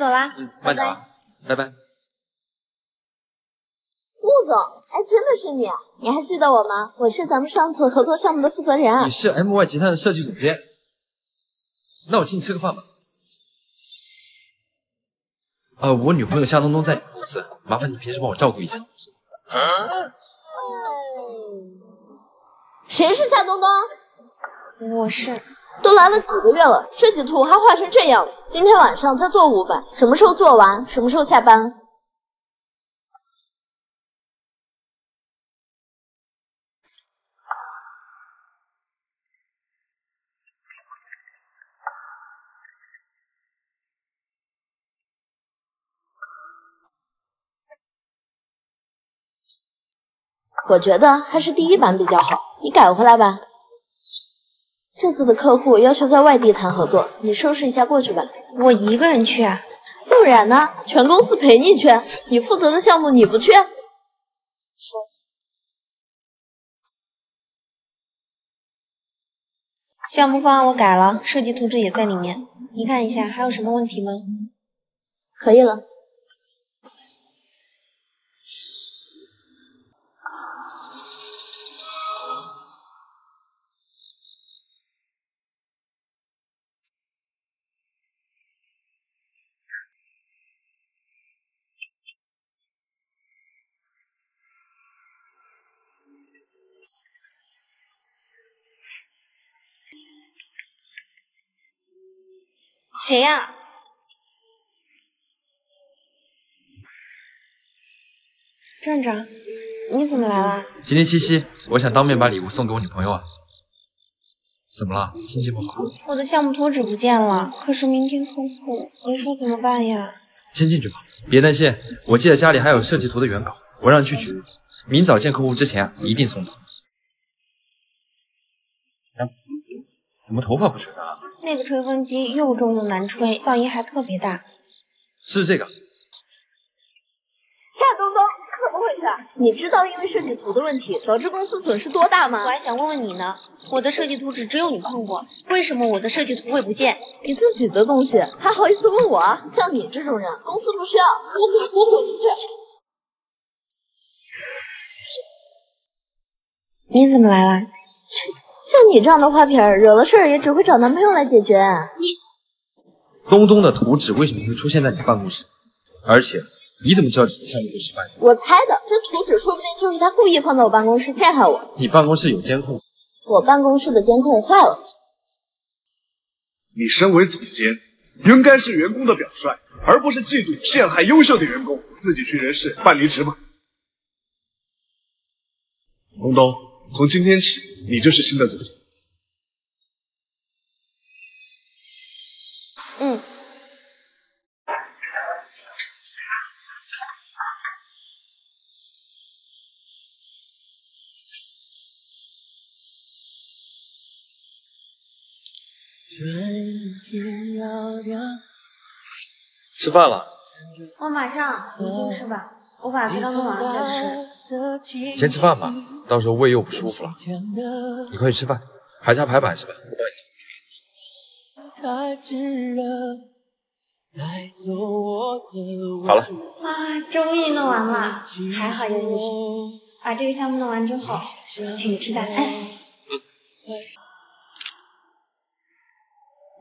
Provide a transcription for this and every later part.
走啦，嗯，慢点啊，拜拜。陆总，哎，真的是你？你还记得我吗？我是咱们上次合作项目的负责人。你是 MY 集团的设计总监，那我请你吃个饭吧。呃，我女朋友夏冬冬在你公司，麻烦你平时帮我照顾一下。谁是夏冬冬？我是。都来了几个月了，设计图还画成这样子。今天晚上再做五版，什么时候做完？什么时候下班？我觉得还是第一版比较好，你改回来吧。这次的客户要求在外地谈合作，你收拾一下过去吧。我一个人去啊？不然呢？全公司陪你去，你负责的项目你不去？项目方案我改了，设计图纸也在里面，你看一下，还有什么问题吗？可以了。谁呀？站长，你怎么来了？今天七夕，我想当面把礼物送给我女朋友啊。怎么了？心情不好？我的项目图纸不见了，可是明天客户，你说怎么办呀？先进去吧，别担心，我记得家里还有设计图的原稿，我让你去取。明早见客户之前一定送到。怎么头发不吹呢？那个吹风机又重又难吹，噪音还特别大。是这个。夏东东，怎么回事？你知道因为设计图的问题导致公司损失多大吗？我还想问问你呢，我的设计图纸只有你碰过，为什么我的设计图会不见？你自己的东西还好意思问我？像你这种人，公司不需要，给我滚出去！你怎么来了？像你这样的花瓶，惹了事儿也只会找男朋友来解决。你东东的图纸为什么会出现在你办公室？而且你怎么知道这次项目会失败？我猜的，这图纸说不定就是他故意放在我办公室陷害我。你办公室有监控？我办公室的监控坏了。你身为总监，应该是员工的表率，而不是嫉妒陷害优秀的员工。自己去人事办离职吧。东东，从今天起。你就是新的总监。嗯。吃饭了。我马上，你先吃吧，我把资料弄完了再吃。先吃饭吧，到时候胃又不舒服了。你快去吃饭，还差排版是吧？我帮你好了。啊，终于弄完了，还好有你。把这个项目弄完之后，我请你吃大餐。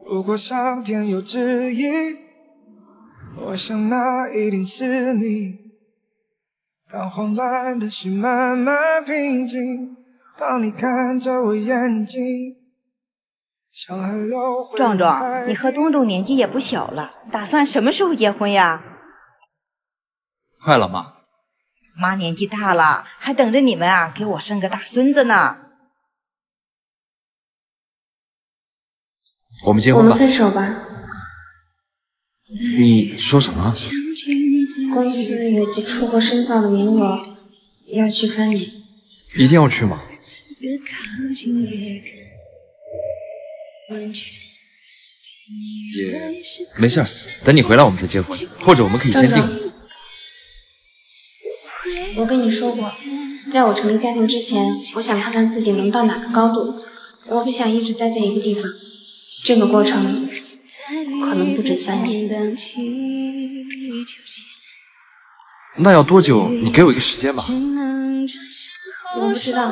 如果上天有旨意，我想那一定是你。当慌乱的心慢慢平静，当你看着我眼睛，壮壮，你和东东年纪也不小了，打算什么时候结婚呀？快了，妈。妈年纪大了，还等着你们啊，给我生个大孙子呢。我们结婚吧。我们分手吧。你说什么？公司有个出国深造的名额，要去三年。一定要去吗？也没事，等你回来我们再结婚，或者我们可以先定。我跟你说过，在我成立家庭之前，我想看看自己能到哪个高度。我不想一直待在一个地方，这个过程可能不止三年。那要多久？你给我一个时间吧。我不知道，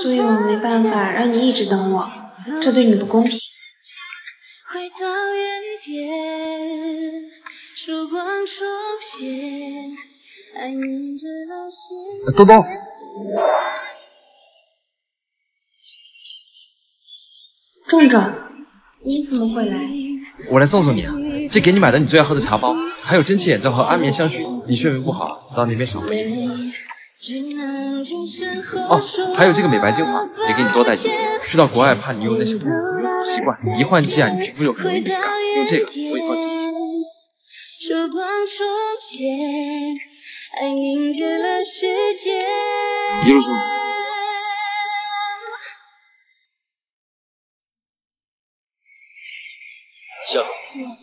所以我没办法让你一直等我，这对你不公平。东东，壮壮，你怎么会来？我来送送你啊！这给你买的你最爱喝的茶包，还有蒸汽眼罩和安眠香薰。你睡眠不好，到那边少喝点。哦，还有这个美白精华，也给你多带几瓶。去到国外怕你用那些不习惯，一换季啊，你皮肤就很容易敏感。用这个我以后记一记。一路顺风。夏总，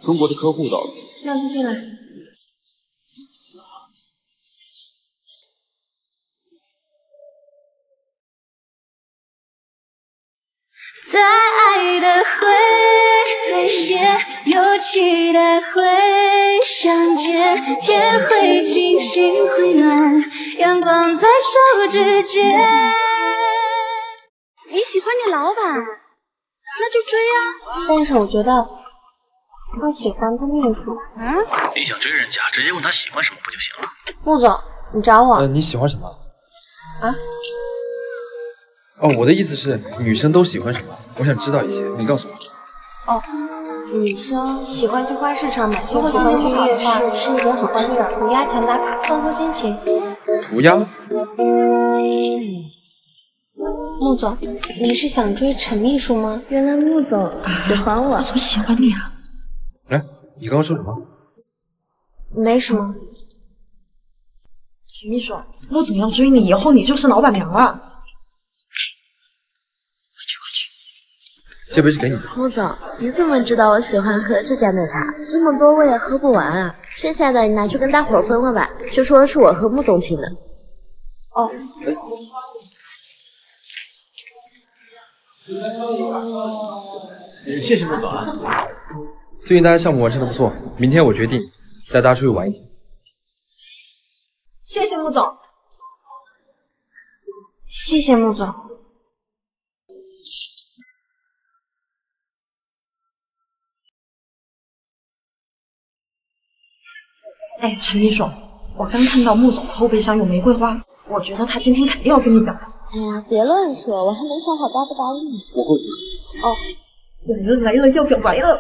中国的客户到了，让他进来。在爱的回写，又期待会相见，天会晴，心会暖，阳光在手指间。你喜欢你老板，那就追啊！但是我觉得。他喜欢他秘书。嗯，你想追人家，直接问他喜欢什么不就行了？穆总，你找我？呃，你喜欢什么？啊？哦，我的意思是女生都喜欢什么？我想知道一些，你告诉我。哦，女生喜欢去花市上买些，喜欢去夜市吃一点好吃的，涂鸦墙打卡，放松心情。涂鸦？穆总，你是想追陈秘书吗？原来穆总喜欢我。我怎么喜欢你啊？哎，你刚刚说什么？没什么。陈秘书，穆总要追你，以后你就是老板娘了。快去快去！这杯是给你的。穆总，你怎么知道我喜欢喝这家奶茶？这么多我也喝不完啊，剩下的你拿去跟大伙分了吧，就说是我和穆总请的。哦。谢谢穆总啊。最近大家项目完成的不错，明天我决定带大家出去玩一天。谢谢穆总，谢谢穆总。哎，陈秘书，我刚看到穆总的后备箱有玫瑰花，我觉得他今天肯定要跟你表白。哎呀，别乱说，我还没想好答不答应呢。我会出席。哦，来了来了，要表白了。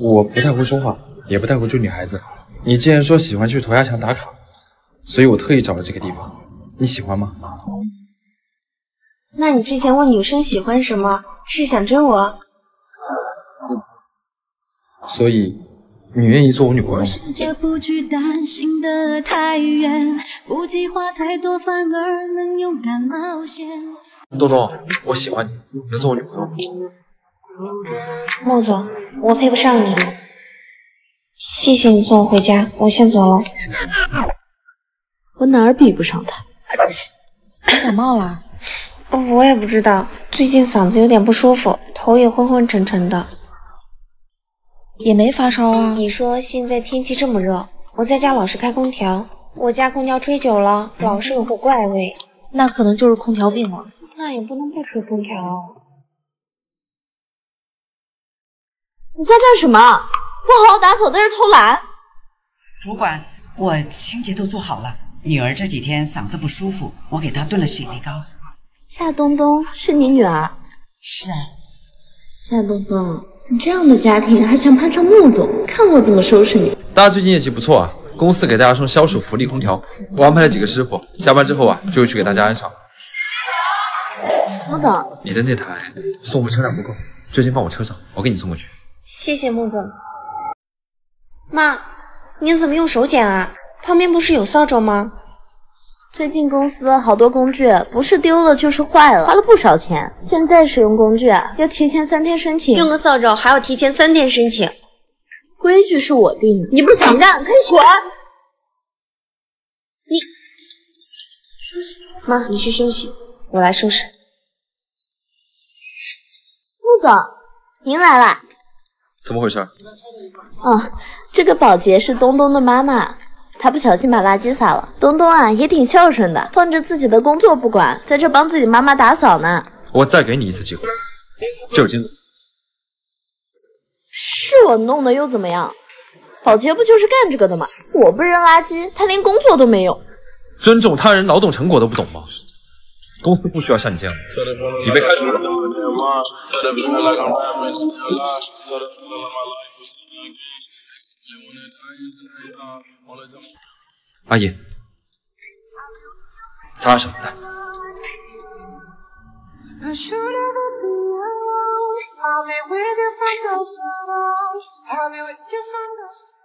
我不太会说话，也不太会追女孩子。你既然说喜欢去涂鸦墙打卡，所以我特意找了这个地方。你喜欢吗？那你之前问女生喜欢什么，是想追我？所以你愿意做我女朋友吗？东东，我喜欢你，能做我女朋友吗？莫总，我配不上你。谢谢你送我回家，我先走了。我哪儿比不上他？你感冒了？我也不知道，最近嗓子有点不舒服，头也昏昏沉沉的。也没发烧啊。你说现在天气这么热，我在家老是开空调，我家空调吹久了，老是有股怪味。那可能就是空调病了。那也不能不吹空调。你在干什么？不好好打扫，在这偷懒。主管，我清洁都做好了。女儿这几天嗓子不舒服，我给她炖了雪梨膏。夏冬冬是你女儿？是啊。夏冬冬，你这样的家庭还想攀上穆总？看我怎么收拾你！大家最近业绩不错啊，公司给大家送消暑福利空调，我安排了几个师傅，下班之后啊就会去给大家安上。穆总，你的那台送货车辆不够，最近放我车上，我给你送过去。谢谢穆总。妈，您怎么用手剪啊？旁边不是有扫帚吗？最近公司好多工具，不是丢了就是坏了，花了不少钱。现在使用工具啊，要提前三天申请，用个扫帚还要提前三天申请。规矩是我定的，你不想干可以滚。你，妈，你去休息，我来收拾。穆总，您来啦。怎么回事？哦，这个保洁是东东的妈妈，她不小心把垃圾撒了。东东啊，也挺孝顺的，放着自己的工作不管，在这帮自己妈妈打扫呢。我再给你一次机会，就是金子。是我弄的又怎么样？保洁不就是干这个的吗？我不扔垃圾，他连工作都没有。尊重他人劳动成果都不懂吗？公司不需要像你这样的，你被开除了。olacağım. I'll be with you from dusk till. I'll be with you from dusk.